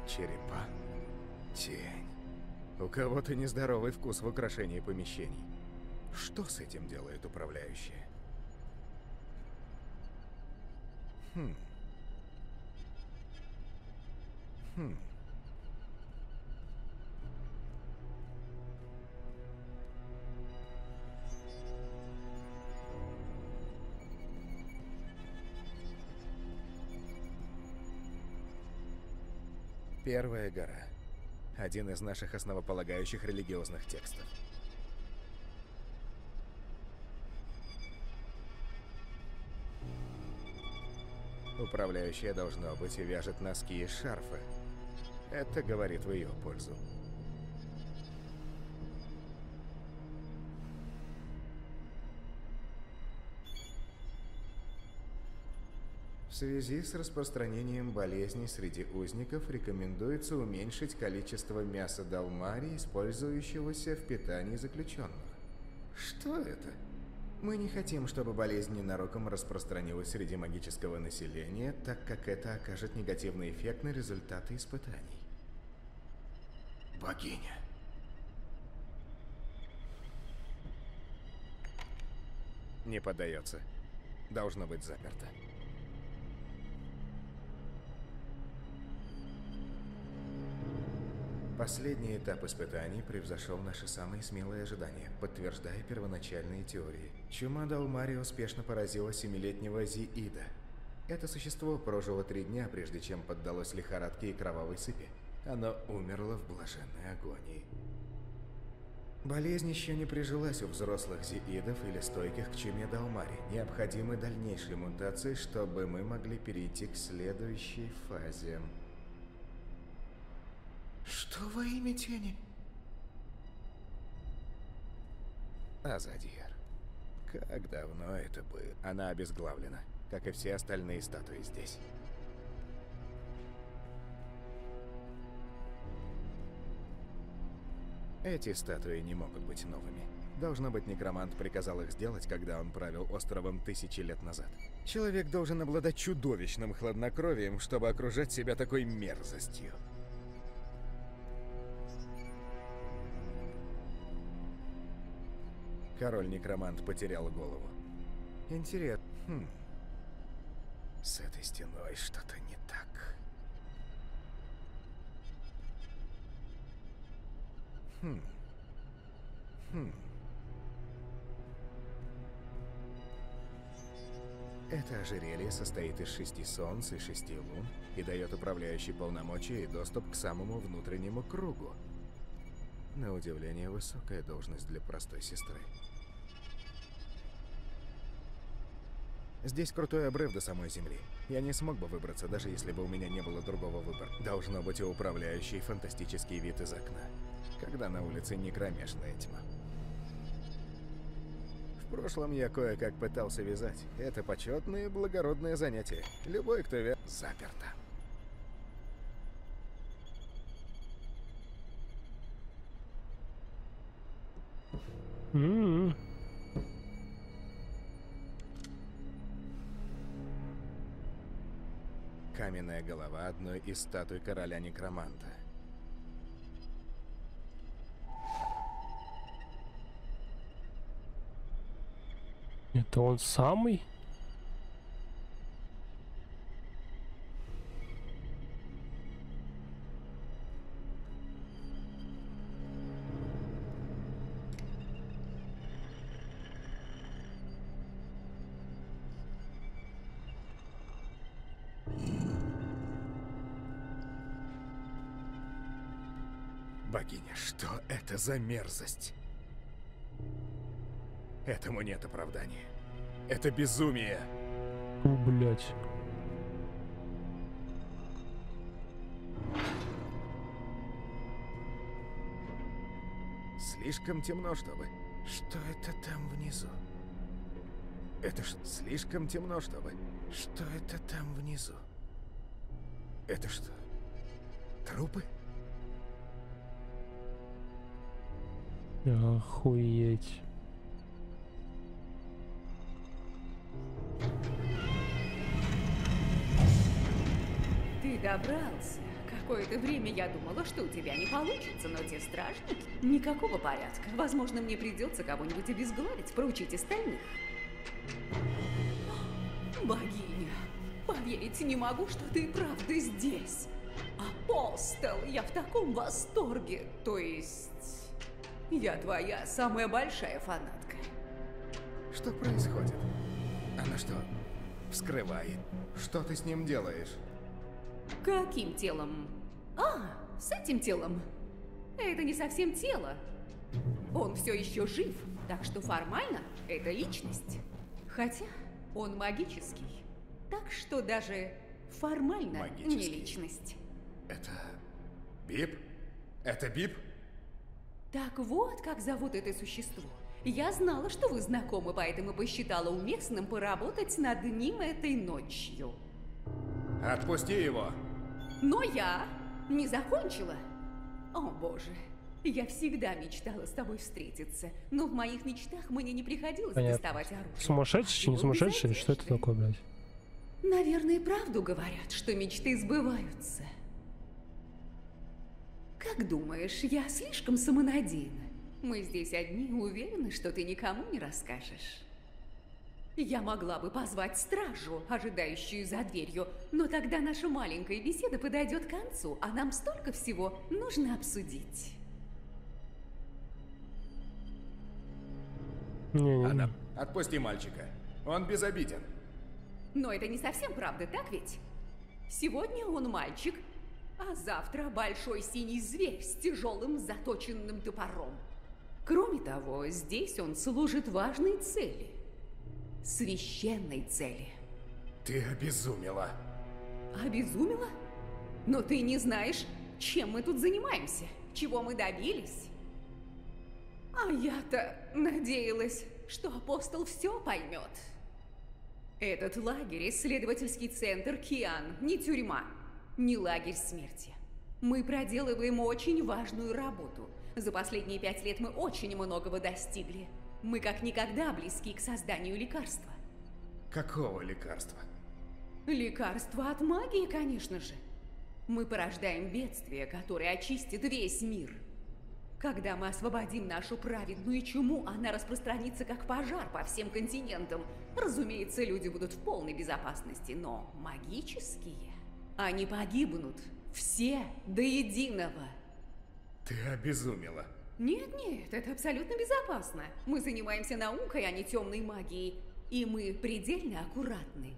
Черепа. Тень. У кого-то нездоровый вкус в украшении помещений. Что с этим делает управляющая? Хм. Хм. Первая гора. Один из наших основополагающих религиозных текстов. Управляющая должно быть и вяжет носки и шарфы. Это говорит в ее пользу. В связи с распространением болезней среди узников рекомендуется уменьшить количество мяса долмари, использующегося в питании заключенных. Что это? Мы не хотим, чтобы болезнь ненароком распространилась среди магического населения, так как это окажет негативный эффект на результаты испытаний. Богиня. Не поддается. Должно быть заперто. Последний этап испытаний превзошел наши самые смелые ожидания, подтверждая первоначальные теории. Чума Далмари успешно поразила семилетнего Зиида. Это существо прожило три дня, прежде чем поддалось лихорадке и кровавой сыпи. Оно умерло в блаженной агонии. Болезнь еще не прижилась у взрослых зиидов или стойких к чуме Далмари. Необходимы дальнейшие мутации, чтобы мы могли перейти к следующей фазе. Что во имя тени? Азадир. Как давно это было? Она обезглавлена, как и все остальные статуи здесь. Эти статуи не могут быть новыми. Должно быть, некромант приказал их сделать, когда он правил островом тысячи лет назад. Человек должен обладать чудовищным хладнокровием, чтобы окружать себя такой мерзостью. Король-некромант потерял голову. Интересно. Хм. С этой стеной что-то не так. Хм. Хм. Это ожерелье состоит из шести солнц и шести лун и дает управляющий полномочия и доступ к самому внутреннему кругу. На удивление, высокая должность для простой сестры. Здесь крутой обрыв до самой земли. Я не смог бы выбраться, даже если бы у меня не было другого выбора. Должно быть у управляющей фантастический вид из окна, когда на улице не кромешная тьма. В прошлом я кое-как пытался вязать. Это почетное и благородное занятие. Любой, кто вя... Заперто. М-м. Каменная голова одной из статуй короля-некроманта. Это он самый? За мерзость? Этому нет оправдания. Это безумие. Фу, блядь. Слишком темно, чтобы... Что это там внизу? Это ж слишком темно, чтобы... Что это там внизу? Это что? Трупы? Охуеть. Ты добрался. Какое-то время я думала, что у тебя не получится, но те стражники... Никакого порядка. Возможно, мне придется кого-нибудь обезглавить, проучить остальных. Богиня, поверить не могу, что ты правда здесь. Апостол, я в таком восторге. То есть, я твоя самая большая фанатка. Что происходит? Она что, вскрывает? Что ты с ним делаешь? Каким телом? А, с этим телом. Это не совсем тело. Он все еще жив, так что формально это личность. Хотя он магический. Так что даже формально не Магический. личность. Это... Бип? Это Бип? Так вот, как зовут это существо. Я знала, что вы знакомы, поэтому посчитала уместным поработать над ним этой ночью. Отпусти его! Но я не закончила. О, боже. Я всегда мечтала с тобой встретиться, но в моих мечтах мне не приходилось Понятно. доставать оружие. Сумасшедший, не сумасшедший? Что это такое, блядь? Наверное, правду говорят, что мечты сбываются. Как думаешь, я слишком самонадеянна? Мы здесь одни, уверены, что ты никому не расскажешь. Я могла бы позвать стражу, ожидающую за дверью, но тогда наша маленькая беседа подойдет к концу, а нам столько всего нужно обсудить. Не-не-не. Отпусти мальчика. Он безобиден. Но это не совсем правда, так ведь? Сегодня он мальчик, а завтра большой синий зверь с тяжелым заточенным топором. Кроме того, здесь он служит важной цели. Священной цели. Ты обезумела. Обезумела? Но ты не знаешь, чем мы тут занимаемся, чего мы добились. А я-то надеялась, что апостол все поймет. Этот лагерь – исследовательский центр Киан, не тюрьма, не лагерь смерти. Мы проделываем очень важную работу. За последние пять лет мы очень многого достигли. Мы как никогда близки к созданию лекарства. Какого лекарства? Лекарство от магии, конечно же. Мы порождаем бедствие, которое очистит весь мир. Когда мы освободим нашу праведную чуму, она распространится как пожар по всем континентам. Разумеется, люди будут в полной безопасности, но магические, они погибнут. Все до единого. Ты обезумела. Нет-нет, это абсолютно безопасно. Мы занимаемся наукой, а не темной магией. И мы предельно аккуратны.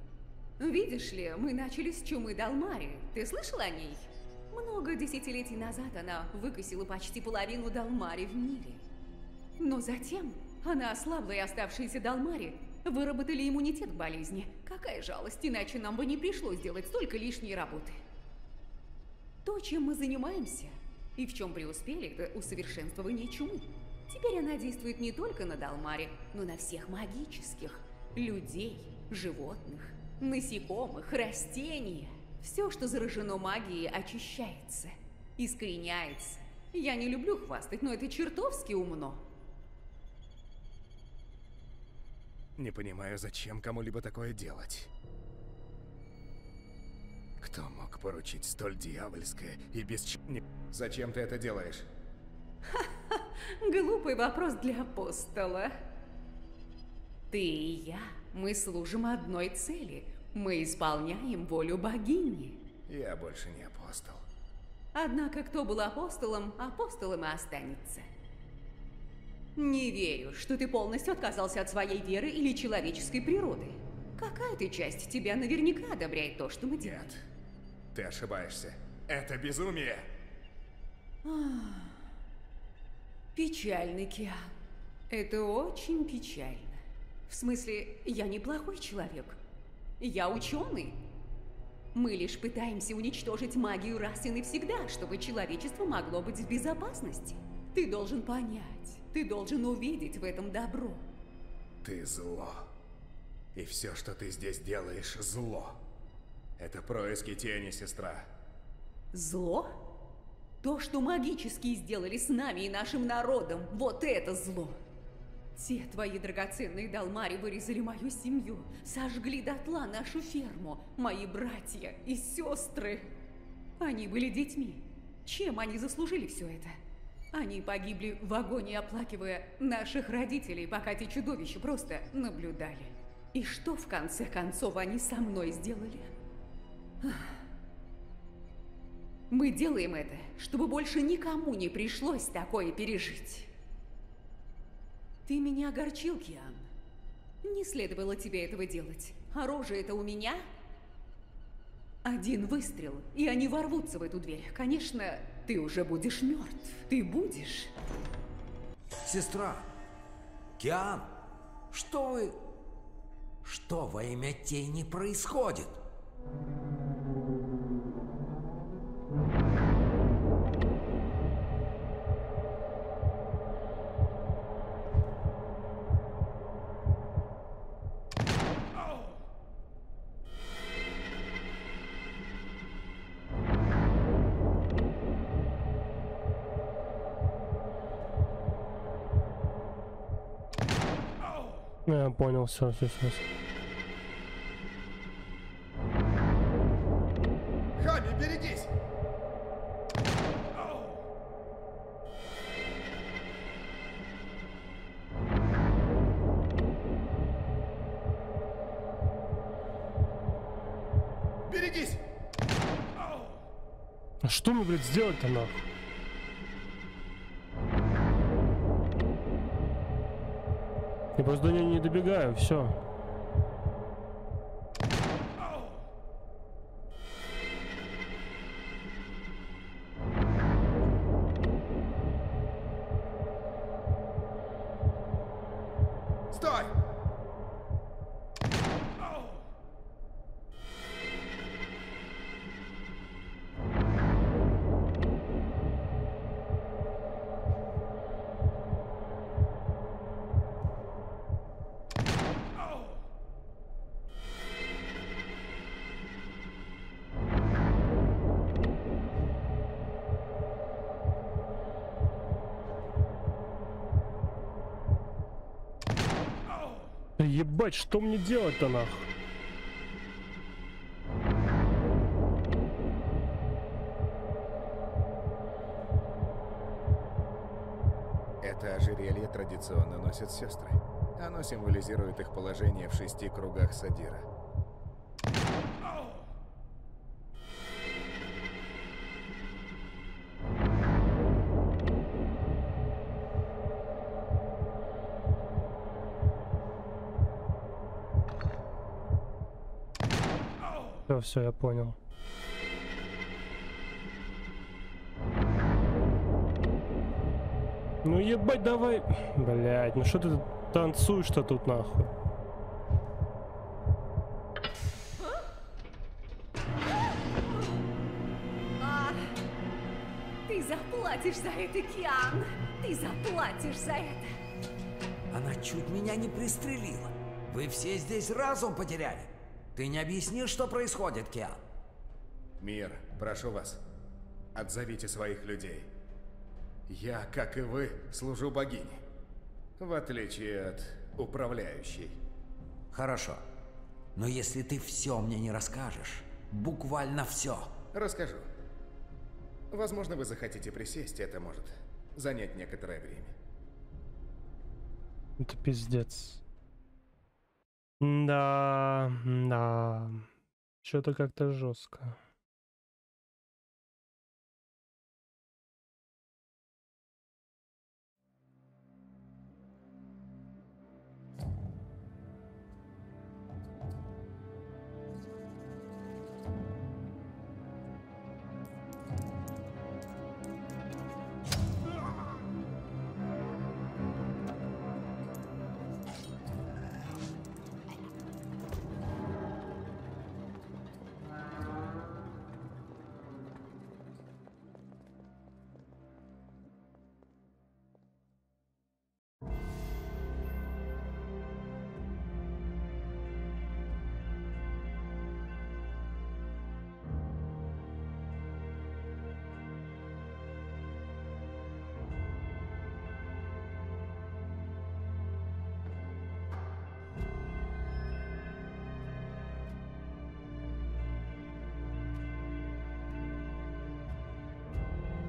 Видишь ли, мы начали с чумы Далмари. Ты слышал о ней? Много десятилетий назад она выкосила почти половину Далмари в мире. Но затем она ослабла, и оставшиеся Далмари выработали иммунитет к болезни. Какая жалость, иначе нам бы не пришлось делать столько лишней работы. То, чем мы занимаемся, и в чем преуспели, это усовершенствование чумы. Теперь она действует не только на Далмаре, но на всех магических. Людей, животных, насекомых, растения. Все, что заражено магией, очищается, искореняется. Я не люблю хвастать, но это чертовски умно. Не понимаю, зачем кому-либо такое делать. Кто мог поручить столь дьявольское и бесчестное? Зачем ты это делаешь? (laughs) Глупый вопрос для апостола. Ты и я, мы служим одной цели. Мы исполняем волю богини. Я больше не апостол. Однако, кто был апостолом, апостолом и останется. Не верю, что ты полностью отказался от своей веры или человеческой природы. Какая-то часть тебя наверняка одобряет то, что мы делаем. Нет, ты ошибаешься. Это безумие. Ах, Печальный Киан. Это очень печально. В смысле, я неплохой человек. Я ученый. Мы лишь пытаемся уничтожить магию раз и навсегда, чтобы человечество могло быть в безопасности. Ты должен понять, ты должен увидеть в этом добро. Ты зло. И все, что ты здесь делаешь, зло. Это происки тени, сестра. Зло? То, что магические сделали с нами и нашим народом, вот это зло. Те твои драгоценные Далмари вырезали мою семью, сожгли дотла нашу ферму, мои братья и сестры. Они были детьми. Чем они заслужили все это? Они погибли в агонии, оплакивая наших родителей, пока те чудовища просто наблюдали. И что в конце концов они со мной сделали? Мы делаем это, чтобы больше никому не пришлось такое пережить. Ты меня огорчил, Киан. Не следовало тебе этого делать. Оружие это у меня. Один выстрел, и они ворвутся в эту дверь. Конечно, ты уже будешь мертв. Ты будешь. Сестра, Киан, что вы... Что во имя тени происходит? Я понял, все, все, все. Хами, берегись! Берегись! А что мне, блядь, сделать-то нахуй? Я просто до нее не добегаю, все. Ебать, что мне делать-то нахуй? Это ожерелье традиционно носят сестры. Оно символизирует их положение в шести кругах Садира. Все, я понял. Ну ебать, давай. Блять, ну что ты танцуешь-то тут нахуй? А, ты заплатишь за это, Киан! Ты заплатишь за это! Она чуть меня не пристрелила. Вы все здесь разум потеряли. Ты не объяснил, что происходит, Киан? Мир, прошу вас, отзовите своих людей. Я, как и вы, служу богине. В отличие от управляющей. Хорошо. Но если ты все мне не расскажешь, буквально все. Расскажу. Возможно, вы захотите присесть, это может занять некоторое время. Это пиздец. Да, да. Что-то как-то жестко.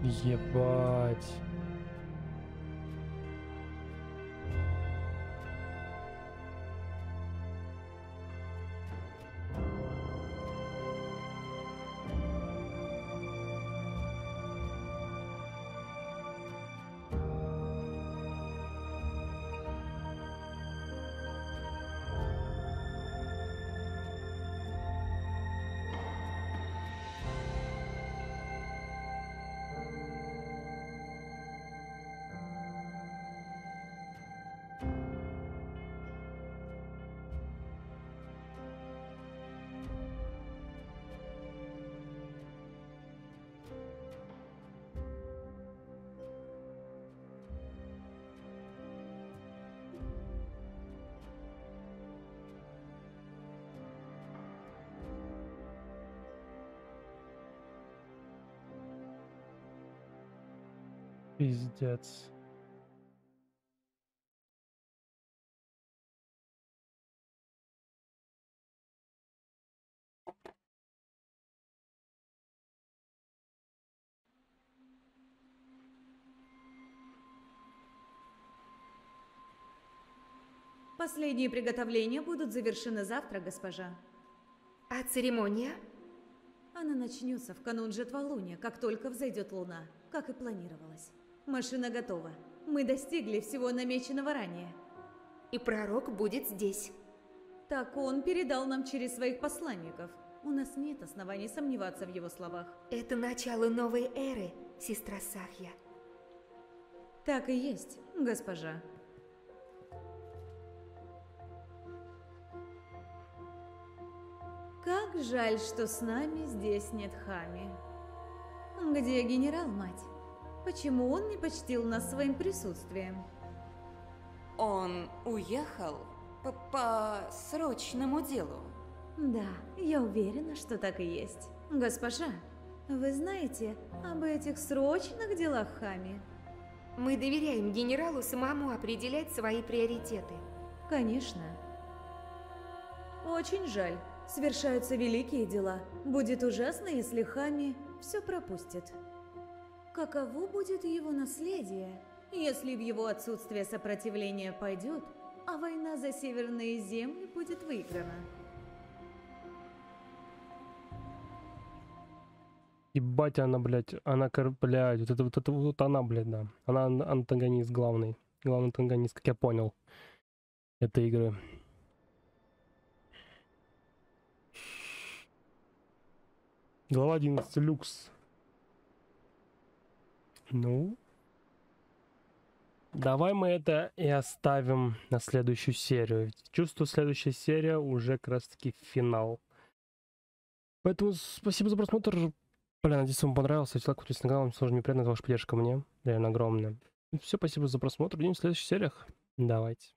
Ебать. Пиздец. Последние приготовления будут завершены завтра, госпожа. А церемония? Она начнется в канун Жетвалуния, как только взойдет луна, как и планировалось. Машина готова. Мы достигли всего намеченного ранее. И пророк будет здесь. Так он передал нам через своих посланников. У нас нет оснований сомневаться в его словах. Это начало новой эры, сестра Сахья. Так и есть, госпожа. Как жаль, что с нами здесь нет Хами. Где генерал, мать? Почему он не почтил нас своим присутствием? Он уехал по, по срочному делу. Да, я уверена, что так и есть. Госпожа, вы знаете об этих срочных делах Хами? Мы доверяем генералу самому определять свои приоритеты. Конечно. Очень жаль. Свершаются великие дела. Будет ужасно, если Хами все пропустит. Каково будет его наследие, если в его отсутствие сопротивление пойдет, а война за северные земли будет выиграна? Ебать она, блядь, она, блядь, вот это вот, это вот она, блядь, да. Она ан- антагонист главный. Главный антагонист, как я понял. Этой игры. Глава 11, люкс. Ну. Давай мы это и оставим на следующую серию. Чувствую, следующая серия уже как раз таки финал. Поэтому спасибо за просмотр. Бля, надеюсь, вам понравилось. Ставьте лайк, подписывайтесь на канал. Мне сложно неприятно, ваша поддержка мне. Реально огромная. Все, спасибо за просмотр. Увидимся в следующих сериях. Давайте.